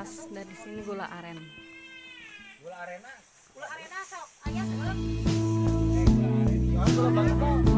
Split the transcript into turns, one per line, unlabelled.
khas dari sini gula aren.
Gula arena.
Gula arena sok. Eh, gula aren. Iya. Iya.